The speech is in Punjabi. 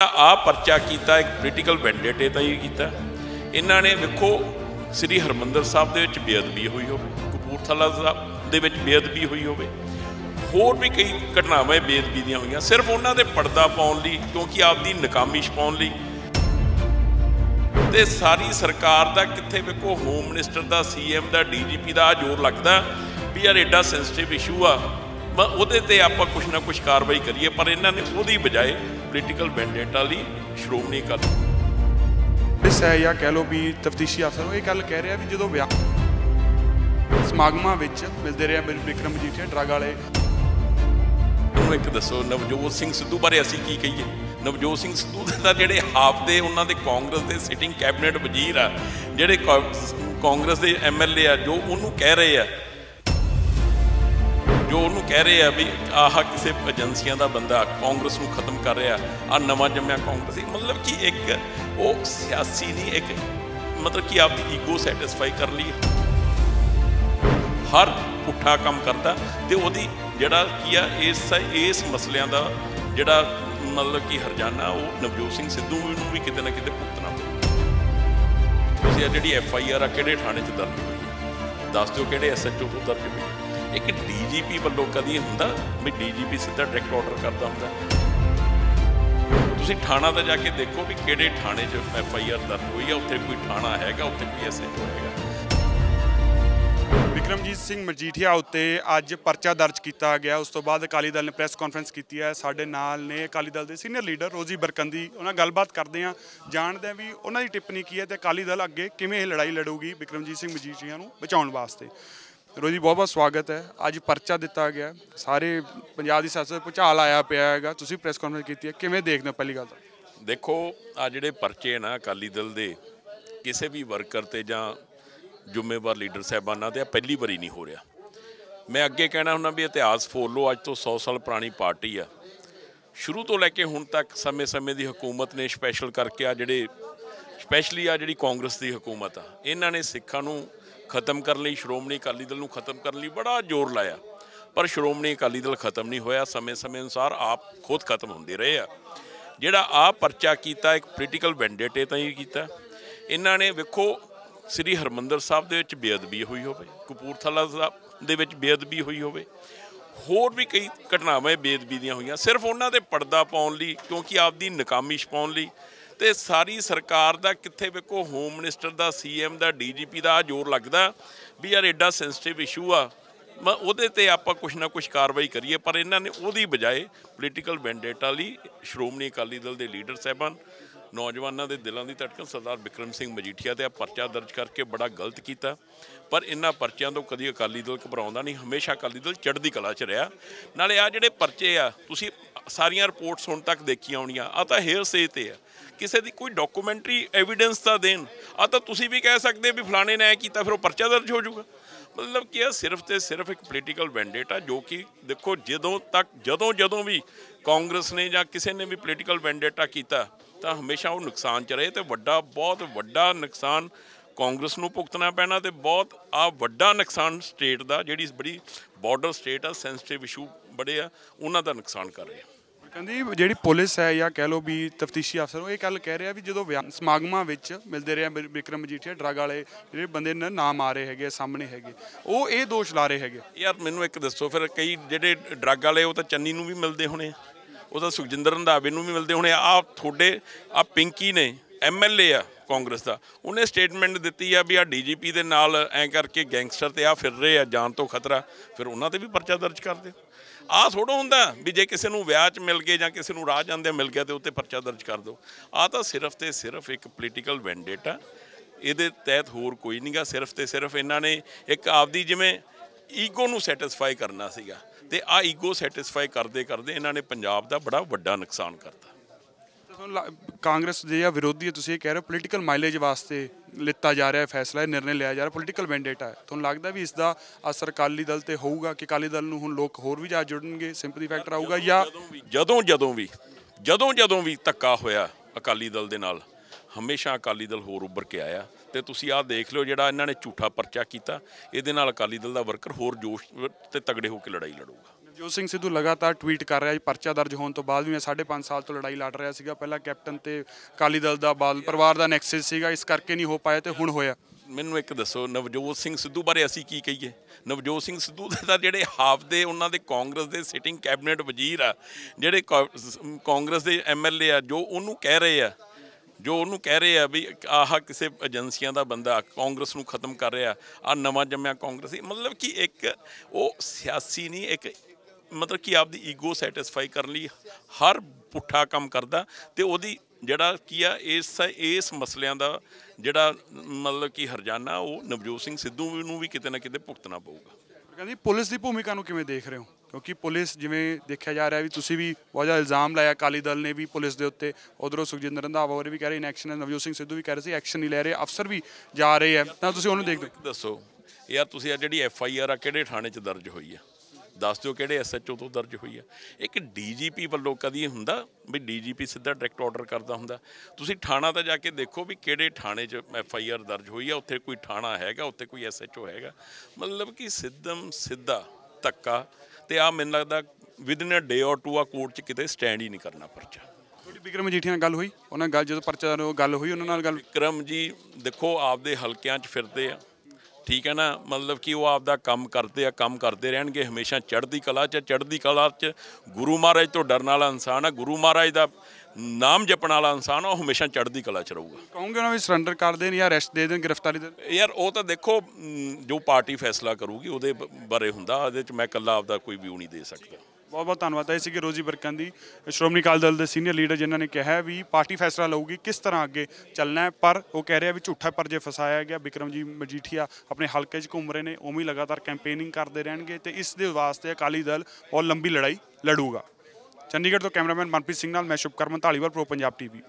ਆ ਪਰਚਾ ਕੀਤਾ, ਇੱਕ ਪੋਲੀਟੀਕਲ ਵੈਂਡੇਟੇ ਤਾਂ ਹੀ ਕੀਤਾ। ਇਹਨਾਂ ਨੇ ਵੇਖੋ, ਸ੍ਰੀ ਹਰਮੰਦਰ ਸਾਹਿਬ ਦੇ ਵਿੱਚ ਬੇਅਦਬੀ ਹੋਈ ਹੋਵੇ, ਕਪੂਰਥਲਾ ਸਾਹਿਬ ਦੇ ਵਿੱਚ ਬੇਅਦਬੀ ਹੋਈ ਹੋਵੇ। ਹੋਰ ਵੀ ਕਈ ਘਟਨਾਵਾਂ ਬੇਅਦਬੀ ਦੀਆਂ ਹੋਈਆਂ। ਸਿਰਫ ਉਹਨਾਂ ਦੇ ਪਰਦਾ ਪਾਉਣ ਲਈ, ਕਿਉਂਕਿ ਆਪਦੀ ਨਕਾਮੀ ਛਪਾਉਣ ਲਈ। ਤੇ ਸਾਰੀ ਸਰਕਾਰ ਦਾ ਕਿੱਥੇ ਵੇਖੋ ਹੋਮ ਮਿਨਿਸਟਰ ਦਾ ਸੀਐਮ ਦਾ ਡੀਜੀਪੀ ਦਾ ਆਹ ਜ਼ੋਰ ਲੱਗਦਾ ਵੀ ਯਾਰ ਐਡਾ ਸੈਂਸਿਟਿਵ ਇਸ਼ੂ ਆ। ਉਹਦੇ ਤੇ ਆਪਾਂ ਕੁਛ ਨਾ ਕੁਛ ਕਾਰਵਾਈ ਕਰੀਏ ਪਰ ਇਹਨਾਂ ਨੇ ਉਹਦੀ ਬਜਾਏ ਪੋਲੀਟੀਕਲ ਵੈਂਡੇਟਾ ਲਈ ਸ਼੍ਰੋਮਣੀ ਅਕਾਲੀ ਪੁਲਿਸ ਹੈ ਜਾਂ ਕਹਿ ਲਓ ਵੀ ਤਫਤੀਸ਼ੀ ਅਫਸਰ ਉਹ ਇਹ ਗੱਲ ਕਹਿ ਰਿਹਾ ਵੀ ਜਦੋਂ ਵਿਆਹ ਸਮਾਗਮਾਂ ਵਿੱਚ ਮਿਲਦੇ ਰਹੇ ਬਿਲ ਵਿਕਰਮ ਮਜੀਠੀਆ ਡਰੱਗ ਵਾਲੇ। ਉਹਨੂੰ ਇੱਕ ਦੱਸੋ ਨਵਜੋਤ ਸਿੰਘ ਸਿੱਧੂ ਬਾਰੇ ਅਸੀਂ ਕੀ ਕਹੀਏ? ਨਵਜੋਤ ਸਿੰਘ ਸਿੱਧੂ ਦੇ ਜਿਹੜੇ ਹਾਫ ਦੇ ਉਹਨਾਂ ਦੇ ਕਾਂਗਰਸ ਦੇ ਸਿਟਿੰਗ ਕੈਬਨਿਟ ਵਜ਼ੀਰ ਆ ਜਿਹੜੇ ਕਾਂਗਰਸ ਦੇ ਐਮਐਲਏ ਆ ਜੋ ਉਹਨੂੰ ਕਹਿ ਰਹੇ ਆ ਜੋ ਉਹਨੂੰ ਕਹਿ ਰਹੇ ਆ ਵੀ ਆਹ ਕਿਸੇ ਏਜੰਸੀਆਂ ਦਾ ਬੰਦਾ ਕਾਂਗਰਸ ਨੂੰ ਖਤਮ ਕਰ ਰਿਹਾ ਆ ਨਵਾਂ ਜੰਮਿਆ ਕਾਂਗਰਸੀ, ਮਤਲਬ ਕਿ ਇੱਕ ਉਹ ਸਿਆਸੀ ਨਹੀਂ, ਇੱਕ ਮਤਲਬ ਕਿ ਆਪਦੀ ਈਗੋ ਸੈਟੀਸਫਾਈ ਕਰ ਲਈ ਹਰ ਪੁੱਠਾ ਕੰਮ ਕਰਦਾ ਤੇ ਉਹਦੀ ਜਿਹੜਾ ਕੀ ਆ, ਇਸ ਇਸ ਮਸਲਿਆਂ ਦਾ ਜਿਹੜਾ ਮਤਲਬ ਕਿ ਹਰਜਾਨਾ, ਉਹ ਨਵਜੋਤ ਸਿੰਘ ਸਿੱਧੂ ਨੂੰ ਵੀ ਕਿਤੇ ਨਾ ਕਿਤੇ ਭੁਗਤਣਾ ਪਊ। ਤੁਸੀਂ ਆ ਜਿਹੜੀ ਐਫ ਆਈ ਆਰ ਆ, ਕਿਹੜੇ ਥਾਣੇ 'ਚ ਦਰਜ ਹੋਈ ਹੈ ਦੱਸ ਦਿਓ ਕਿਹੜੇ ਐਸ ਐਚ ਓ ਤੋਂ ਦਰਜ ਹੋਈ ਹੈ ਇੱਕ ਡੀਜੀਪੀ ਵੱਲੋਂ ਕਦੀ ਹੁੰਦਾ ਵੀ ਡੀਜੀਪੀ ਸਿੱਧਾ ਡਾਇਰੈਕਟ ਆਰਡਰ ਕਰਦਾ ਹੁੰਦਾ? ਤੁਸੀਂ ਥਾਣਾ ਤੇ ਜਾ ਕੇ ਦੇਖੋ ਵੀ ਕਿਹੜੇ ਥਾਣੇ 'ਚ ਐਫ ਆਈ ਆਰ ਦਰਜ ਹੋਈ ਹੈ ਉੱਥੇ ਕੋਈ ਥਾਣਾ ਹੈਗਾ, ਉੱਥੇ ਕੋਈ S H O Vikramjit Singh Majithia ਉੱਤੇ ਅੱਜ ਪਰਚਾ ਦਰਜ ਕੀਤਾ ਗਿਆ। ਉਸ ਤੋਂ ਬਾਅਦ ਅਕਾਲੀ ਦਲ ਨੇ ਪ੍ਰੈਸ ਕਾਨਫਰੰਸ ਕੀਤੀ ਹੈ। ਸਾਡੇ ਨਾਲ ਨੇ ਅਕਾਲੀ ਦਲ ਦੇ ਸੀਨੀਅਰ ਲੀਡਰ ਰੋਜ਼ੀ ਬਰਕੰਦੀ। ਉਹਨਾਂ ਨਾਲ ਗੱਲਬਾਤ ਕਰਦੇ ਹਾਂ। ਜਾਣਦੇ ਹਾਂ ਵੀ ਉਹਨਾਂ ਦੀ ਟਿੱਪਣੀ ਕੀ ਹੈ ਤੇ ਅਕਾਲੀ ਦਲ ਅੱਗੇ ਕਿਵੇਂ ਇਹ ਲੜਾਈ ਲੜੂਗੀ ਵਿਕਰਮਜੀਤ ਸਿੰਘ ਮਜੀਠੀਆ ਨੂੰ ਬਚਾਉਣ ਵਾਸਤੇ। ਰੋਜ਼ੀ ਬਹੁਤ ਬਹੁਤ ਸਵਾਗਤ ਹੈ। ਅੱਜ ਪਰਚਾ ਦਿੱਤਾ ਗਿਆ। ਸਾਰੇ ਪੰਜਾਬ ਦੀ ਸਿਆਸਤ ਭੁਚਾਲ ਆਇਆ ਪਿਆ ਹੈਗਾ। ਤੁਸੀਂ ਪ੍ਰੈਸ ਕਾਨਫਰੰਸ ਕੀਤੀ ਹੈ। ਕਿਵੇਂ ਦੇਖਦੇ ਹੋ ਪਹਿਲੀ ਗੱਲ ਤਾਂ? ਦੇਖੋ, ਆ ਜਿਹੜੇ ਪਰਚੇ ਨਾ ਅਕਾਲੀ ਦਲ ਦੇ, ਕਿਸੇ ਵੀ ਵਰਕਰ ਤੇ ਜਾਂ ਜ਼ਿੰਮੇਵਾਰ ਲੀਡਰ ਸਾਹਿਬਾਨਾਂ ਤੇ ਆ, ਪਹਿਲੀ ਵਾਰੀ ਨਹੀਂ ਹੋ ਰਿਹਾ। ਮੈਂ ਅੱਗੇ ਕਹਿਣਾ ਹੁੰਦਾ ਵੀ ਇਤਿਹਾਸ ਫੋਲ ਲਓ, ਅੱਜ ਤੋਂ 100 ਸਾਲ ਪੁਰਾਣੀ ਪਾਰਟੀ ਆ। ਸ਼ੁਰੂ ਤੋਂ ਲੈ ਕੇ ਹੁਣ ਤੱਕ ਸਮੇਂ-ਸਮੇਂ ਦੀ ਹਕੂਮਤ ਨੇ ਸਪੈਸ਼ਲ ਕਰਕੇ ਆ ਜਿਹੜੇ ਸਪੈਸ਼ਲੀ ਆ ਜਿਹੜੀ ਕਾਂਗਰਸ ਦੀ ਹਕੂਮਤ ਆ। ਇਹਨਾਂ ਨੇ ਸਿੱਖਾਂ ਨੂੰ ਖਤਮ ਕਰਨ ਲਈ ਸ਼੍ਰੋਮਣੀ ਅਕਾਲੀ ਦਲ ਨੂੰ ਖਤਮ ਕਰਨ ਲਈ ਬੜਾ ਜ਼ੋਰ ਲਾਇਆ। ਪਰ ਸ਼੍ਰੋਮਣੀ ਅਕਾਲੀ ਦਲ ਖਤਮ ਨਹੀਂ ਹੋਇਆ, ਸਮੇਂ-ਸਮੇਂ ਅਨੁਸਾਰ ਆਪ ਖੁਦ ਖਤਮ ਹੁੰਦੇ ਰਹੇ ਆ। ਜਿਹੜਾ ਆ ਪਰਚਾ ਕੀਤਾ, ਇੱਕ ਪੋਲੀਟੀਕਲ ਵੈਂਡੇਟੇ ਤਾਂ ਹੀ ਕੀਤਾ। ਇਹਨਾਂ ਨੇ ਵੇਖੋ, ਸ੍ਰੀ ਹਰਮੰਦਰ ਸਾਹਿਬ ਦੇ ਵਿੱਚ ਬੇਅਦਬੀ ਹੋਈ ਹੋਵੇ, ਕਪੂਰਥਲਾ ਸਾਹਿਬ ਦੇ ਵਿੱਚ ਬੇਅਦਬੀ ਹੋਈ ਹੋਵੇ, ਹੋਰ ਵੀ ਕਈ ਘਟਨਾਵਾਂ ਬੇਅਦਬੀ ਦੀਆਂ ਹੋਈਆਂ। ਸਿਰਫ ਉਹਨਾਂ ਦੇ ਪਰਦਾ ਪਾਉਣ ਲਈ, ਕਿਉਂਕਿ ਆਪਦੀ ਨਕਾਮੀ ਛਪਾਉਣ ਲਈ ਤੇ ਸਾਰੀ ਸਰਕਾਰ ਦਾ ਕਿੱਥੇ ਵੇਖੋ ਹੋਮ ਮਿਨਿਸਟਰ ਦਾ ਸੀਐਮ ਦਾ ਡੀਜੀਪੀ ਦਾ ਆਹ ਜ਼ੋਰ ਲੱਗਦਾ ਵੀ ਯਾਰ ਐਡਾ ਸੈਂਸਿਟਿਵ ਇਸ਼ੂ ਆ। ਮ- ਉਹਦੇ ਤੇ ਆਪਾਂ ਕੁਛ ਨਾ ਕੁਛ ਕਾਰਵਾਈ ਕਰੀਏ, ਪਰ ਇਹਨਾਂ ਨੇ ਉਹਦੀ ਬਜਾਏ ਪੋਲੀਟੀਕਲ ਵੈਂਡੇਟਾ ਲਈ ਸ਼੍ਰੋਮਣੀ ਅਕਾਲੀ ਦਲ ਦੇ ਲੀਡਰ ਸਾਹਿਬਾਨ, ਨੌਜਵਾਨਾਂ ਦੇ ਦਿਲਾਂ ਦੀ ਧੜਕਣ, ਸਰਦਾਰ ਵਿਕਰਮ ਸਿੰਘ ਮਜੀਠੀਆ ਤੇ ਆ ਪਰਚਾ ਦਰਜ ਕਰਕੇ ਬੜਾ ਗਲਤ ਕੀਤਾ। ਪਰ ਇਹਨਾਂ ਪਰਚਿਆਂ ਤੋਂ ਕਦੀ ਅਕਾਲੀ ਦਲ ਘਬਰਾਉਂਦਾ ਨਹੀਂ, ਹਮੇਸ਼ਾ ਅਕਾਲੀ ਦਲ ਚੜ੍ਹਦੀ ਕਲਾ 'ਚ ਰਿਹਾ। ਨਾਲੇ ਆ ਜਿਹੜੇ ਪਰਚੇ ਆ, ਤੁਸੀਂ ਸਾਰੀਆਂ ਰਿਪੋਰਟਸ ਹੁਣ ਤੱਕ ਦੇਖੀਆਂ ਹੋਣੀਆਂ ਆ ਤਾਂ ਹੇਅਰ ਸੇ ਤੇ ਆ। ਕਿਸੇ ਦੀ ਕੋਈ ਡਾਕੂਮੈਂਟਰੀ ਐਵੀਡੈਂਸ ਤਾਂ ਦੇਣ ਆ ਤਾਂ ਤੁਸੀਂ ਵੀ ਕਹਿ ਸਕਦੇ ਵੀ ਫਲਾਣੇ ਨੇ ਐ ਕੀਤਾ, ਫਿਰ ਉਹ ਪਰਚਾ ਦਰਜ ਹੋ ਜਾਊਗਾ। ਮਤਲਬ ਕਿ ਇਹ ਸਿਰਫ ਤੇ ਸਿਰਫ ਇੱਕ ਪੋਲੀਟੀਕਲ ਵੈਂਡੇਟ ਆ, ਜੋ ਕਿ ਦੇਖੋ ਜਦੋਂ ਤੱਕ, ਜਦੋਂ ਜਦੋਂ ਵੀ ਕਾਂਗਰਸ ਨੇ ਜਾਂ ਕਿਸੇ ਨੇ ਵੀ ਪੋਲੀਟੀਕਲ ਵੈਂਡੇਟਾ ਕੀਤਾ, ਤਾਂ ਹਮੇਸ਼ਾ ਉਹ ਨੁਕਸਾਨ ਚ ਰਹੇ ਤੇ ਵੱਡਾ, ਬਹੁਤ ਵੱਡਾ ਨੁਕਸਾਨ ਕਾਂਗਰਸ ਨੂੰ ਭੁਗਤਣਾ ਪੈਣਾ ਤੇ ਬਹੁਤ, ਆ ਵੱਡਾ ਨੁਕਸਾਨ ਸਟੇਟ ਦਾ, ਜਿਹੜੀ ਬੜੀ ਬਾਰਡਰ ਸਟੇਟ ਆ ਸੈਂਸਿਟਿਵ ਇਸ਼ੂ ਬੜੇ ਆ, ਉਹਨਾਂ ਦਾ ਨੁਕਸਾਨ ਕਰ ਰਹੇ ਆ। ਕਹਿੰਦੀ ਜਿਹੜੀ ਪੁਲਿਸ ਹੈ ਜਾਂ ਕਹਿ ਲਓ ਵੀ ਤਫਤੀਸ਼ੀ ਅਫਸਰ, ਉਹ ਇਹ ਗੱਲ ਕਹਿ ਰਿਹਾ ਵੀ ਜਦੋਂ ਵਿਆਹ ਸਮਾਗਮਾਂ ਵਿੱਚ ਮਿਲਦੇ ਰਹੇ ਬਿਲ- ਵਿਕਰਮ ਮਜੀਠੀਆ ਡਰੱਗ ਵਾਲੇ, ਜਿਹੜੇ ਬੰਦੇ ਨੇ ਨਾਮ ਆ ਰਹੇ ਹੈਗੇ, ਸਾਹਮਣੇ ਹੈਗੇ, ਉਹ ਇਹ ਦੋਸ਼ ਲਾ ਰਹੇ ਹੈਗੇ। ਯਾਰ ਮੈਨੂੰ ਇੱਕ ਦੱਸੋ, ਫਿਰ ਕਈ ਜਿਹੜੇ ਡਰੱਗ ਵਾਲੇ, ਉਹ ਤਾਂ ਚੰਨੀ ਨੂੰ ਵੀ ਮਿਲਦੇ ਹੋਣੇ ਆ, ਉਹ ਤਾਂ ਸੁਖਜਿੰਦਰ ਰੰਧਾਵੇ ਨੂੰ ਵੀ ਮਿਲਦੇ ਹੋਣੇ ਆ। ਆਹ ਤੁਹਾਡੇ ਆ ਪਿੰਕੀ ਨੇ ਐਮਐਲਏ ਆ ਕਾਂਗਰਸ ਦਾ, ਉਹਨੇ ਸਟੇਟਮੈਂਟ ਦਿੱਤੀ ਆ ਵੀ ਆ ਡੀਜੀਪੀ ਦੇ ਨਾਲ ਐਂ ਕਰਕੇ ਗੈਂਗਸਟਰ ਤੇ ਆ ਫਿਰ ਰਹੇ ਆ ਜਾਨ ਤੋਂ ਖਤਰਾ, ਫਿਰ ਉਹਨਾਂ ਤੇ ਵੀ ਪਰਚਾ ਦਰਜ ਕਰ ਦਿਓ। ਆ ਥੋੜਾ ਹੁੰਦਾ ਵੀ ਜੇ ਕਿਸੇ ਨੂੰ ਵਿਆਹ 'ਚ ਮਿਲ ਗਏ ਜਾਂ ਕਿਸੇ ਨੂੰ ਰਾਹ ਜਾਂਦੇ ਮਿਲ ਗਿਆ ਤੇ ਉੱਤੇ ਪਰਚਾ ਦਰਜ ਕਰ ਦਿਓ। ਆ ਤਾਂ ਸਿਰਫ ਤੇ ਸਿਰਫ ਇੱਕ ਪੋਲੀਟੀਕਲ ਵੈਂਡੇਟਾ ਇਹਦੇ ਤਹਿਤ ਹੋਰ ਕੋਈ ਨਹੀਂਗਾ ਸਿਰਫ ਤੇ ਸਿਰਫ ਇਹਨਾਂ ਨੇ ਇੱਕ ਆਪਦੀ ਜਿਵੇਂ ਈਗੋ ਨੂੰ ਸੈਟੀਸਫਾਈ ਕਰਨਾ ਸੀਗਾ ਤੇ ਆ ਈਗੋ ਸੈਟੀਸਫਾਈ ਕਰਦੇ ਕਰਦੇ ਇਹਨਾਂ ਨੇ ਪੰਜਾਬ ਦਾ ਬੜਾ ਵੱਡਾ ਨੁਕਸਾਨ ਕਰਤਾ। ਕਾਂਗਰਸ ਦੇ ਜਾਂ ਵਿਰੋਧੀ ਹੈ, ਤੁਸੀਂ ਇਹ ਕਹਿ ਰਹੇ ਹੋ ਪੋਲੀਟੀਕਲ ਮਾਈਲੇਜ ਵਾਸਤੇ ਲਿੱਤਾ ਜਾ ਰਿਹਾ ਹੈ ਫੈਸਲਾ ਇਹ ਨਿਰਣੇ ਲਿਆ ਜਾ ਰਿਹਾ ਪੋਲੀਟੀਕਲ ਵੈਂਡੇਟਾ ਹੈ ਤੁਹਾਨੂੰ ਲੱਗਦਾ ਵੀ ਇਸ ਦਾ ਅਸਰ ਅਕਾਲੀ ਦਲ ਤੇ ਹੋਊਗਾ ਕਿ ਅਕਾਲੀ ਦਲ ਨੂੰ ਹੁਣ ਲੋਕ ਹੋਰ ਵੀ ਜ਼ਿਆਦਾ ਜੁੜਨਗੇ ਸਿੰਪਥੀ ਫੈਕਟਰ ਆਊਗਾ ਜਾਂ ਜਦੋਂ ਜਦੋਂ ਵੀ ਜਦੋਂ ਜਦੋਂ ਵੀ ਧੱਕਾ ਹੋਇਆ ਅਕਾਲੀ ਦਲ ਦੇ ਨਾਲ ਹਮੇਸ਼ਾ ਅਕਾਲੀ ਦਲ ਹੋਰ ਉੱਭਰ ਕੇ ਆਇਆ। ਤੇ ਤੁਸੀਂ ਆਹ ਦੇਖ ਲਿਓ ਜਿਹੜਾ ਇਹਨਾਂ ਨੇ ਝੂਠਾ ਪਰਚਾ ਕੀਤਾ ਇਹਦੇ ਨਾਲ ਅਕਾਲੀ ਦਲ ਦਾ ਵਰਕਰ ਹੋਰ ਜੋਸ਼ ਤੇ ਤਗੜੇ ਹੋ ਕੇ ਲੜਾਈ ਲੜੂਗਾ। ਜੋ ਸਿੰਘ ਸਿੱਧੂ ਲਗਾਤਾਰ ਟਵੀਟ ਕਰ ਰਿਹਾ ਜੀ, ਪਰਚਾ ਦਰਜ ਹੋਣ ਤੋਂ ਬਾਅਦ ਵੀ ਮੈਂ 5.5 ਸਾਲ ਤੋਂ ਲੜਾਈ ਲੜ ਰਿਹਾ ਸੀਗਾ। ਪਹਿਲਾਂ ਕੈਪਟਨ ਤੇ ਅਕਾਲੀ ਦਲ ਦਾ ਬਾਦਲ ਪਰਿਵਾਰ ਦਾ ਨੈਕਸਸ ਸੀਗਾ, ਇਸ ਕਰਕੇ ਨਹੀਂ ਹੋ ਪਾਇਆ ਤੇ ਹੁਣ ਹੋਇਆ। ਮੈਨੂੰ ਇੱਕ ਦੱਸੋ, ਨਵਜੋਤ ਸਿੰਘ ਸਿੱਧੂ ਬਾਰੇ ਅਸੀਂ ਕੀ ਕਹੀਏ? ਨਵਜੋਤ ਸਿੰਘ ਸਿੱਧੂ ਦੇ ਤਾਂ ਜਿਹੜੇ ਹਾਫ ਦੇ, ਉਹਨਾਂ ਦੇ ਕਾਂਗਰਸ ਦੇ ਸਿਟਿੰਗ ਕੈਬਨਿਟ ਵਜ਼ੀਰ ਆ, ਜਿਹੜੇ ਕਾ- ਕਾਂਗਰਸ ਦੇ ਐਮਐਲਏ ਆ, ਜੋ ਉਹਨੂੰ ਕਹਿ ਰਹੇ ਆ, ਜੋ ਉਹਨੂੰ ਕਹਿ ਰਹੇ ਆ ਵੀ ਆਹ ਕਿਸੇ ਏਜੰਸੀਆਂ ਦਾ ਬੰਦਾ ਕਾਂਗਰਸ ਨੂੰ ਖਤਮ ਕਰ ਰਿਹਾ ਆ ਨਵਾਂ ਜੰਮਿਆ ਕਾਂਗਰਸੀ, ਮਤਲਬ ਕਿ ਇੱਕ ਉਹ ਸਿਆਸੀ ਨਹੀਂ, ਇੱਕ ਮਤਲਬ ਕਿ ਆਪਦੀ ਈਗੋ ਸੈਟੀਸਫਾਈ ਕਰਨ ਲਈ ਹਰ ਪੁੱਠਾ ਕੰਮ ਕਰਦਾ ਤੇ ਉਹਦੀ ਜਿਹੜਾ ਕੀ ਆ ਇਸ ਇਸ ਮਸਲਿਆਂ ਦਾ ਜਿਹੜਾ ਮਤਲਬ ਕਿ ਹਰਜਾਨਾ ਉਹ ਨਵਜੋਤ ਸਿੰਘ ਸਿੱਧੂ ਨੂੰ ਵੀ ਕਿਤੇ ਨਾ ਕਿਤੇ ਭੁਗਤਣਾ ਪਊਗਾ। ਕਹਿੰਦੀ ਪੁਲਿਸ ਦੀ ਭੂਮਿਕਾ ਨੂੰ ਕਿਵੇਂ ਦੇਖ ਰਹੇ ਹੋ? ਕਿਉਂਕਿ ਪੁਲਿਸ ਜਿਵੇਂ ਦੇਖਿਆ ਜਾ ਰਿਹਾ ਵੀ ਤੁਸੀਂ ਵੀ ਬਹੁਤ ਜ਼ਿਆਦਾ ਇਲਜ਼ਾਮ ਲਾਇਆ ਅਕਾਲੀ ਦਲ ਨੇ ਵੀ ਪੁਲਿਸ ਦੇ ਉੱਤੇ ਉਧਰੋਂ ਸੁਖਜਿੰਦਰ ਰੰਧਾਵਾ ਹੋਰ ਵੀ ਕਹਿ ਰਹੇ ਇਨਐਕਸ਼ਨ ਹੈ ਨਵਜੋਤ ਸਿੰਘ ਸਿੱਧੂ ਵੀ ਕਹਿ ਰਹੇ ਸੀ ਐਕਸ਼ਨ ਨਹੀਂ ਲੈ ਰਹੇ ਅਫਸਰ ਵੀ ਜਾ ਰਹੇ ਆ ਤਾਂ ਤੁਸੀਂ ਉਹਨੂੰ ਦੇਖਦੇ ਹੋ ਦੱਸੋ ਯਾਰ ਤੁਸੀਂ ਆ ਜਿਹੜੀ ਐਫ ਆਈ ਆਰ ਆ ਕਿਹੜੇ ਥਾਣੇ 'ਚ ਦਰਜ ਹੋਈ ਆ? ਦੱਸ ਦਿਓ ਕਿਹੜੇ ਐਸ ਐਚ ਓ ਤੋਂ ਦਰਜ ਹੋਈ ਆ। ਇੱਕ ਡੀਜੀਪੀ ਵੱਲੋਂ ਕਦੀ ਹੁੰਦਾ ਵੀ ਡੀਜੀਪੀ ਸਿੱਧਾ ਡਾਇਰੈਕਟ ਆਰਡਰ ਕਰਦਾ ਹੁੰਦਾ। ਤੁਸੀਂ ਥਾਣਾ ਤਾਂ ਜਾ ਕੇ ਦੇਖੋ ਵੀ ਕਿਹੜੇ ਥਾਣੇ 'ਚ ਐਫ ਆਈ ਆਰ ਦਰਜ ਹੋਈ ਆ ਉੱਥੇ ਕੋਈ ਥਾਣਾ ਹੈਗਾ ਉੱਥੇ ਕੋਈ ਐਸ ਐਚ ਓ ਹੈਗਾ। ਮਤਲਬ ਕਿ ਸਿੱਧਮ ਸਿੱਧਾ ਧੱਕਾ ਤੇ ਆ ਮੈਨੂੰ ਲੱਗਦਾ ਵਿਦਨ ਅ ਡੇ ਔਰ ਟੂ ਆ ਕੋਰਟ 'ਚ ਕਿਤੇ ਸਟੈਂਡ ਹੀ ਨਹੀਂ ਕਰਨਾ ਪਰਚਾ। ਤੁਹਾਡੀ ਬਿਕਰਮ ਮਜੀਠੀਆ ਨਾਲ ਗੱਲ ਹੋਈ? ਉਹਨਾਂ ਗੱਲ ਜਦੋਂ ਪਰਚਾ ਗੱਲ ਹੋਈ ਉਹਨਾਂ ਨਾਲ ਗੱਲ ਵਿਕਰਮ ਜੀ ਦੇਖੋ ਆਪਦੇ ਹਲਕਿਆਂ 'ਚ ਫਿਰਦੇ ਆ। ਠੀਕ ਹੈ ਨਾ? ਮਤਲਬ ਕਿ ਉਹ ਆਪਦਾ ਕੰਮ ਕਰਦੇ ਆ ਕੰਮ ਕਰਦੇ ਰਹਿਣਗੇ ਹਮੇਸ਼ਾ ਚੜ੍ਹਦੀ ਕਲਾ 'ਚ ਚੜ੍ਹਦੀ ਕਲਾ 'ਚ। ਗੁਰੂ ਮਹਾਰਾਜ ਤੋਂ ਡਰਨ ਵਾਲਾ ਇਨਸਾਨ ਆ ਗੁਰੂ ਮਹਾਰਾਜ ਦਾ ਨਾਮ ਜਪਣ ਵਾਲਾ ਇਨਸਾਨ ਆ ਉਹ ਹਮੇਸ਼ਾ ਚੜ੍ਹਦੀ ਕਲਾ 'ਚ ਰਹੂਗਾ। ਕਹੋਗੇ ਉਹਨਾਂ ਵੀ ਸਰੈਂਡਰ ਕਰ ਦੇਣ ਜਾਂ ਅਰੈਸਟ ਦੇ ਦੇਣ ਗ੍ਰਿਫਤਾਰੀ ਦੇ ਯਾਰ ਉਹ ਤਾਂ ਦੇਖੋ ਜੋ ਪਾਰਟੀ ਫੈਸਲਾ ਕਰੂਗੀ ਉਹਦੇ ਬਾਰੇ ਹੁੰਦਾ ਉਹਦੇ 'ਚ ਮੈਂ ਇਕੱਲਾ ਆਪਦਾ ਕੋਈ ਵਿਊ ਨਹੀਂ ਦੇ ਸਕਦਾ। ਬਹੁਤ ਬਹੁਤ ਧੰਨਵਾਦ ਹੈ ਸੀਗੇ ਰੋਜੀ ਬਰਕਨ ਦੀ। ਸ਼੍ਰੋਮਣੀ ਅਕਾਲੀ ਦਲ ਦੇ ਸੀਨੀਅਰ ਲੀਡਰ ਜਿਨ੍ਹਾਂ ਨੇ ਕਿਹਾ ਵੀ ਪਾਰਟੀ ਫੈਸਲਾ ਲਊਗੀ, ਕਿਸ ਤਰ੍ਹਾਂ ਅੱਗੇ ਚੱਲਣਾ ਹੈ, ਪਰ ਉਹ ਕਹਿ ਰਿਹਾ ਵੀ ਝੂਠਾ ਪਰਜੇ ਫਸਾਇਆ ਗਿਆ। ਬਿਕਰਮ ਜੀ ਮਜੀਠੀਆ ਆਪਣੇ ਹਲਕੇ 'ਚ ਘੁੰਮ ਰਹੇ ਨੇ, ਉਵੇਂ ਹੀ ਲਗਾਤਾਰ ਕੈਂਪੇਨਿੰਗ ਕਰਦੇ ਰਹਿਣਗੇ ਤੇ ਇਸ ਦੇ ਵਾਸਤੇ ਅਕਾਲੀ ਦਲ ਬਹੁਤ ਲੰਬੀ ਲੜਾਈ ਲੜੂਗਾ। ਚੰਡੀਗੜ੍ਹ ਤੋਂ ਕੈਮਰਾਮੈਨ ਮਨਪ੍ਰੀਤ ਸਿੰਘ ਨਾਲ ਮੈਂ ਸ਼ੁਭਕਰਮਨ ਢਾਲੀਵਾਲ ਪ੍ਰੋ ਪੰਜਾਬ ਟੀਵੀ।